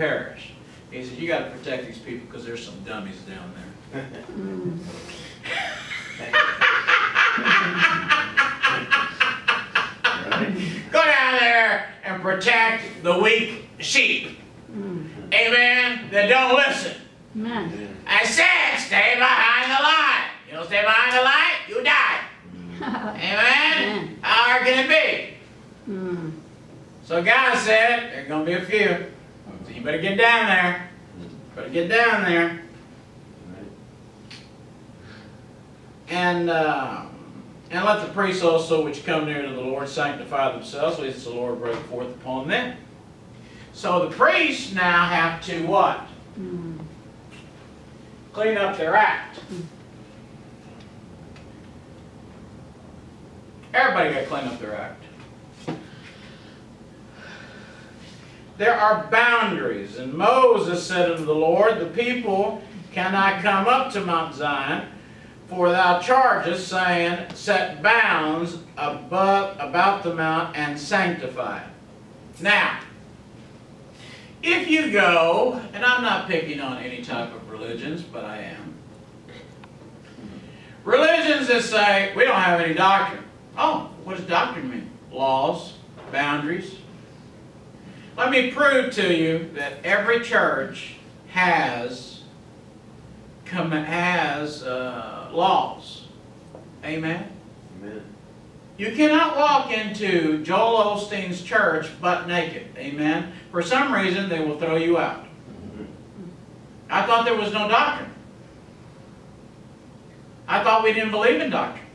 perish. He said, you got to protect these people because there's some dummies down there. Mm. Go down there and protect the weak sheep. Mm. Amen. That don't listen. Amen. I said, stay behind the line. You don't stay behind the line, you die. Amen. Amen. How hard can it be? Mm. So God said, there's going to be a few. So you better get down there. Better get down there. And uh, and let the priests also which come near to the Lord sanctify themselves, lest the Lord break forth upon them. So the priests now have to what? Mm. Clean up their act. Everybody got to clean up their act. There are boundaries. And Moses said unto the Lord, The people cannot come up to Mount Zion, for thou chargest, saying, Set bounds above, about the mount and sanctify it. Now, if you go, and I'm not picking on any type of religions, but I am. Religions that say, we don't have any doctrine. Oh, what does doctrine mean? Laws, boundaries. Let me prove to you that every church has come has uh, laws. Amen. Amen. You cannot walk into Joel Osteen's church butt naked. Amen. For some reason, they will throw you out. I thought there was no doctrine. I thought we didn't believe in doctrine.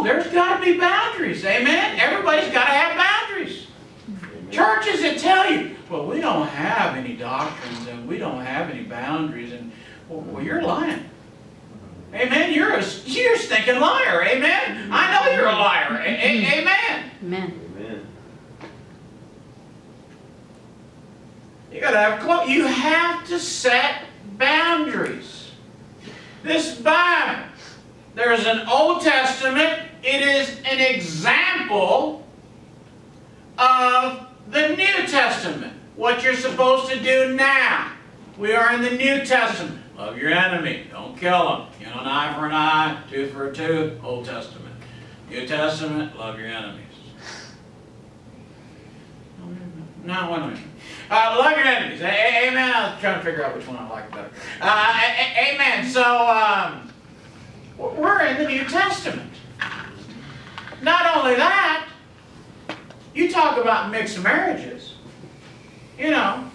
No, there's got to be boundaries. Amen. Everybody's got to have boundaries. Amen. Churches that tell you, well, we don't have any doctrines and we don't have any boundaries, and well, well you're lying. Amen. You're a you're a stinking liar. Amen. I know you're a liar. A- a- mm-hmm. amen. Amen. Amen. You gotta have clo- You have to set boundaries. This Bible, there's an Old Testament. It is an example of the New Testament. What you're supposed to do now. We are in the New Testament. Love your enemy. Don't kill them. You know, an eye for an eye, tooth for a tooth. Old Testament. New Testament. Love your enemies. No, wait a minute. Uh, love your enemies. Amen. I was trying to figure out which one I like better. Uh, amen. So, um, we're in the New Testament. Not only that, you talk about mixed marriages. You know,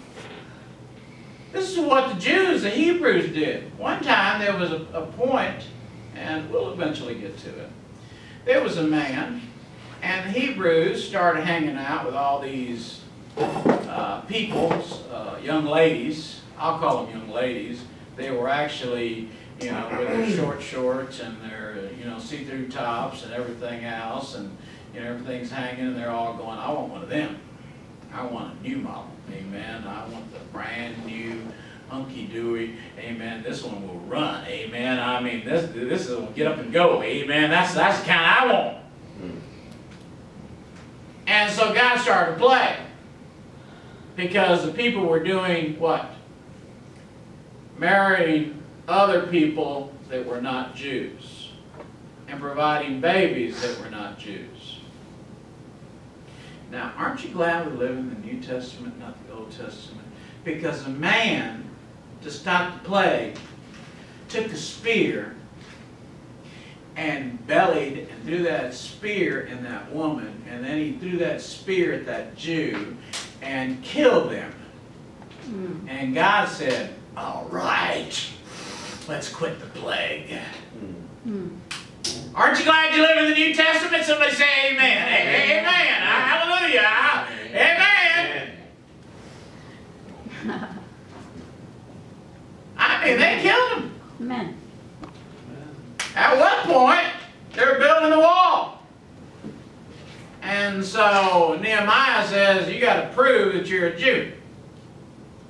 this is what the Jews, the Hebrews did. One time there was a, a point, and we'll eventually get to it. There was a man, and the Hebrews started hanging out with all these uh, people, uh, young ladies. I'll call them young ladies. They were actually, you know, with their short shorts and their, you know, see-through tops and everything else, and you know, everything's hanging, and they're all going, "I want one of them. I want a new model. Amen. I want the brand new." Hunky dory, amen. This one will run, amen. I mean, this this will get up and go, amen. That's that's the kind I want. Mm. And so God started to play. Because the people were doing what? Marrying other people that were not Jews. And providing babies that were not Jews. Now, aren't you glad we live in the New Testament, not the Old Testament? Because a man, to stop the plague, took a spear and bellied and threw that spear in that woman, and then he threw that spear at that Jew and killed them. Mm. And God said, All right, let's quit the plague. Mm. Aren't you glad you live in the New Testament? Somebody say amen. A- Amen. Hallelujah. Amen. I mean, they killed him. Amen. At one point, they were building the wall. And so Nehemiah says, you got to prove that you're a Jew.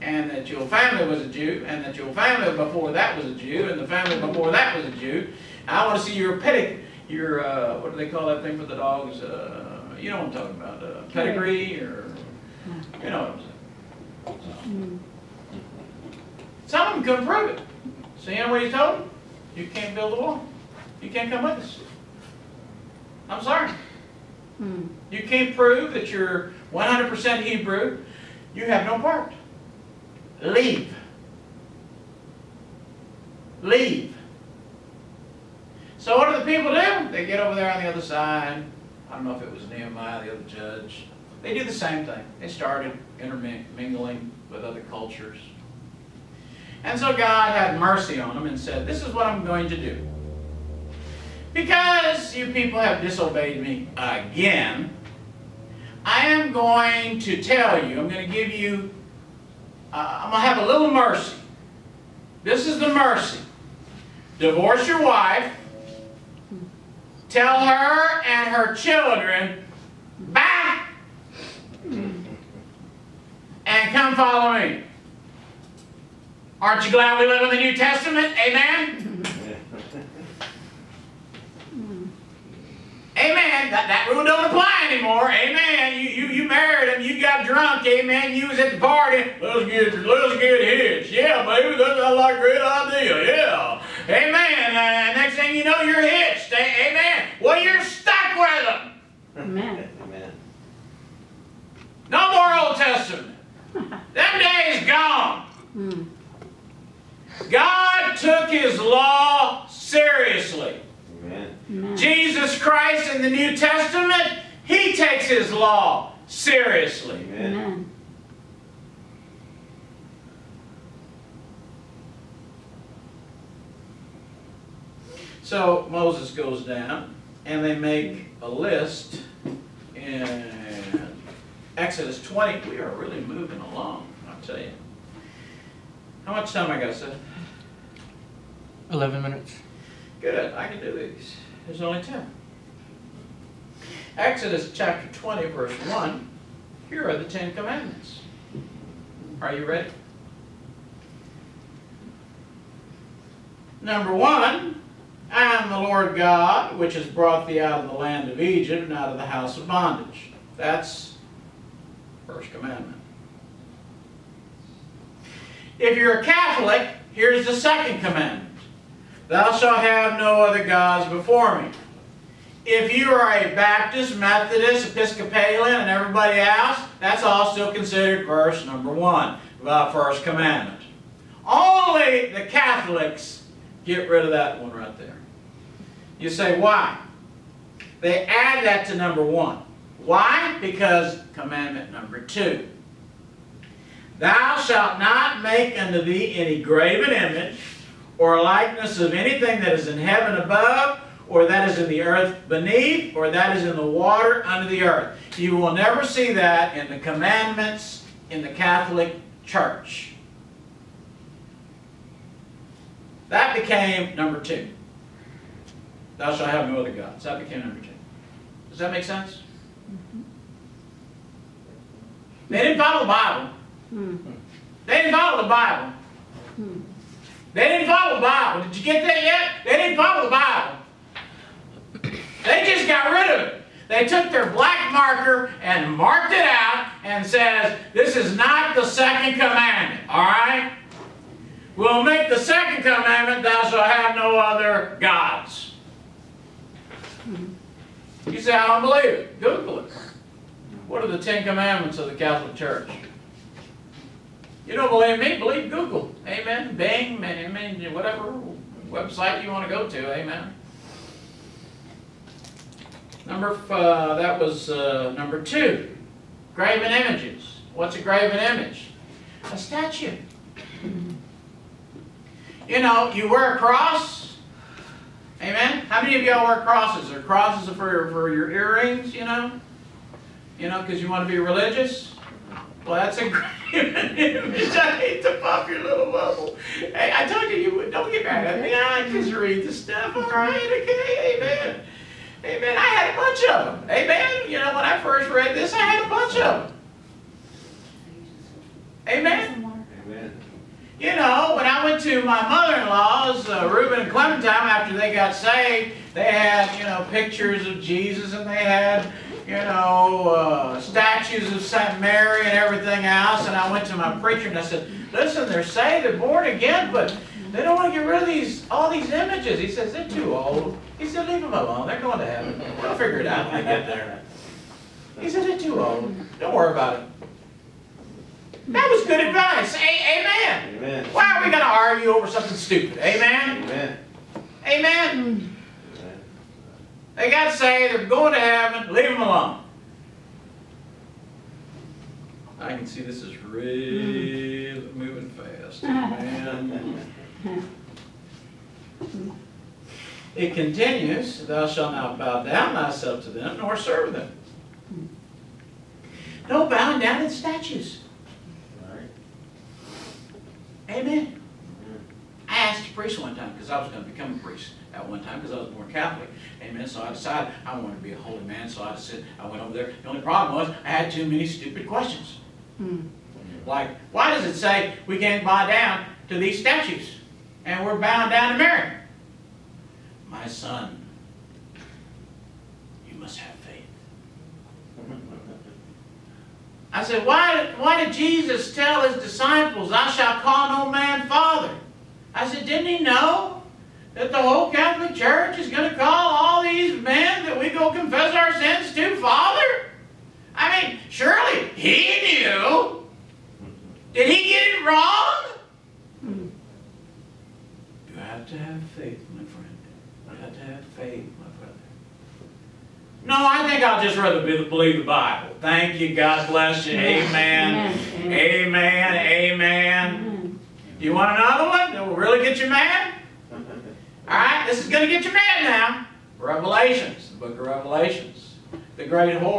And that your family was a Jew, and that your family before that was a Jew, and the family before that was a Jew. I want to see your pedic, your, uh, what do they call that thing for the dogs? Uh, you know what I'm talking about, uh, pedigree or, you know what I'm saying. So, Mm. Some of them couldn't prove it. So you know what he told them? You can't build a wall. You can't come with us. I'm sorry. Mm. You can't prove that you're 100% Hebrew. You have no part. Leave. Leave. So what do the people do? They get over there on the other side. I don't know if it was Nehemiah, the other judge. They do the same thing. They started intermingling with other cultures. And so God had mercy on them and said, This is what I'm going to do. Because you people have disobeyed me again, I am going to tell you, I'm going to give you, uh, I'm going to have a little mercy. This is the mercy. Divorce your wife, tell her and her children, back, and come follow me. Aren't you glad we live in the New Testament? Amen? Amen. That, that rule don't apply anymore. Amen. You, you, you married him. You got drunk. Amen. You was at the party. Let's get, let's get hitched. Yeah, baby. that's a like great idea. Yeah. Amen. Uh, next thing you know, you're hitched. Amen. Well, you're stuck with them. Amen. Amen. No more Old Testament. Them days gone. Mm. God took his law seriously. Amen. Amen. Jesus Christ in the New Testament, he takes his law seriously. Amen. Amen. So Moses goes down and they make a list in Exodus 20. We are really moving along, I'll tell you. How much time I got, Seth? 11 minutes. Good, I can do these. There's only 10. Exodus chapter 20, verse 1. Here are the Ten Commandments. Are you ready? Number one, I am the Lord God, which has brought thee out of the land of Egypt and out of the house of bondage. That's first commandment. If you're a Catholic, here's the second commandment. Thou shalt have no other gods before me. If you are a Baptist, Methodist, Episcopalian, and everybody else, that's all still considered verse number one, the first commandment. Only the Catholics get rid of that one right there. You say, why? They add that to number one. Why? Because commandment number two. Thou shalt not make unto thee any graven image, or likeness of anything that is in heaven above, or that is in the earth beneath, or that is in the water under the earth. You will never see that in the commandments in the Catholic Church. That became number two. Thou shalt have no other gods. That became number two. Does that make sense? They didn't follow the Bible. Mm. They didn't follow the Bible. Mm. They didn't follow the Bible. Did you get that yet? They didn't follow the Bible. They just got rid of it. They took their black marker and marked it out and says, this is not the second commandment, all right? We'll make the second commandment, thou shalt have no other gods. You say, I don't believe it. Google it. What are the Ten Commandments of the Catholic Church? You don't believe me? Believe Google. Amen. Bing, amen, whatever website you want to go to. Amen. Number, uh, that was uh, number two. Graven images. What's a graven image? A statue. You know, you wear a cross. Amen. How many of y'all wear crosses? Or crosses for, for your earrings, you know? You know, because you want to be religious? Well, that's a graven image. I hate to pop your little bubble. Hey, I told you, you would. Don't get mad at me. I just read the stuff. All right, okay, amen. Amen. I had a bunch of them. Amen. You know, when I first read this, I had a bunch of them. Amen. You know, when I went to my mother-in-law's, uh, Reuben and Clementine, after they got saved, they had, you know, pictures of Jesus and they had, you know, uh, statues of Saint Mary and everything else. And I went to my preacher and I said, listen, they're saved, they're born again, but they don't want to get rid of these, all these images. He says, they're too old. He said, leave them alone. They're going to heaven. They'll figure it out when they get there. He said, they're too old. Don't worry about it. That was good advice. A- amen. Amen. Why are we going to argue over something stupid? Amen. Amen. Amen. Amen. They got to say they're going to heaven. Leave them alone. I can see this is really moving fast. Amen. It continues, thou shalt not bow down thyself to them, nor serve them. No bowing down to statues. All right. Amen. I asked a priest one time, because I was going to become a priest at one time, because I was born Catholic. Amen. So I decided I wanted to be a holy man, so I said, I went over there. The only problem was I had too many stupid questions. Hmm. Like, why does it say we can't bow down to these statues? And we're bowing down to Mary? My son, you must have faith. I said, why, why did Jesus tell his disciples, I shall call no man father? I said, didn't he know that the whole Catholic Church is going to call all these men that we go confess our sins to father? I mean, surely he knew. Did he get it wrong? You have to have faith, my friend. You have to have faith, my brother. No, I think I'll just rather be, believe the Bible. Thank you. God bless you. Amen. Amen. Amen. Amen. You want another one that will really get you mad? All right, this is going to get you mad now. Revelations, the book of Revelations, the great whore.